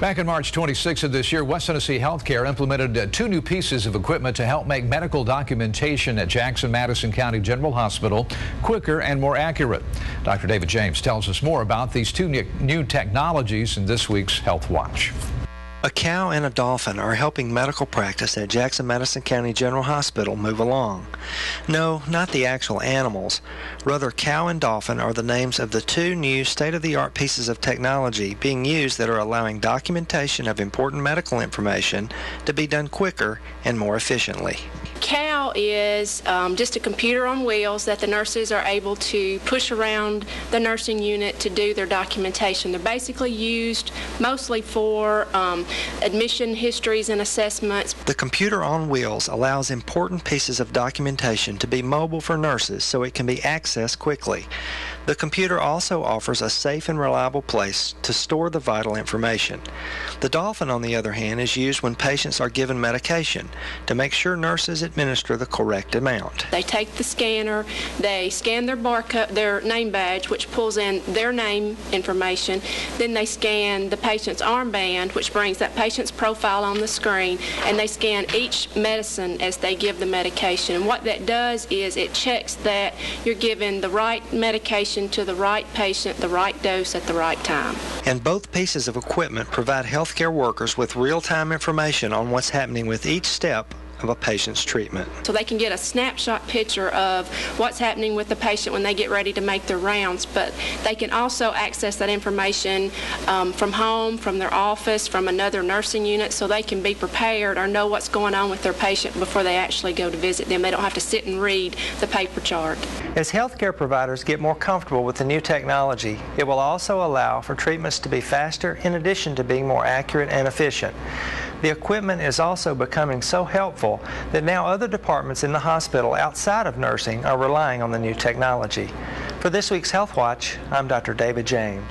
Back in March 26th of this year, West Tennessee Healthcare implemented uh, two new pieces of equipment to help make medical documentation at Jackson Madison County General Hospital quicker and more accurate. Dr. David James tells us more about these two new technologies in this week's Health Watch. A cow and a dolphin are helping medical practice at Jackson Madison County General Hospital move along. No, not the actual animals. Rather, cow and dolphin are the names of the two new state of the art pieces of technology being used that are allowing documentation of important medical information to be done quicker and more efficiently. COW is um, just a computer on wheels that the nurses are able to push around the nursing unit to do their documentation. They're basically used mostly for um, admission histories and assessments. The computer on wheels allows important pieces of documentation to be mobile for nurses so it can be accessed quickly. The computer also offers a safe and reliable place to store the vital information. The Dolphin, on the other hand, is used when patients are given medication to make sure nurses administer the correct amount. They take the scanner, they scan their barcode, their name badge, which pulls in their name information. Then they scan the patient's armband, which brings that patient's profile on the screen, and they scan each medicine as they give the medication. And what that does is it checks that you're given the right medication to the right patient, the right dose at the right time. And both pieces of equipment provide healthcare workers with real-time information on what's happening with each step of a patient's treatment. So they can get a snapshot picture of what's happening with the patient when they get ready to make their rounds, but they can also access that information um, from home, from their office, from another nursing unit, so they can be prepared or know what's going on with their patient before they actually go to visit them. They don't have to sit and read the paper chart. As healthcare providers get more comfortable with the new technology, it will also allow for treatments to be faster in addition to being more accurate and efficient. The equipment is also becoming so helpful that now other departments in the hospital outside of nursing are relying on the new technology. For this week's Health Watch, I'm Dr. David James.